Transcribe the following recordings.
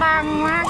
bang quá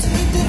to do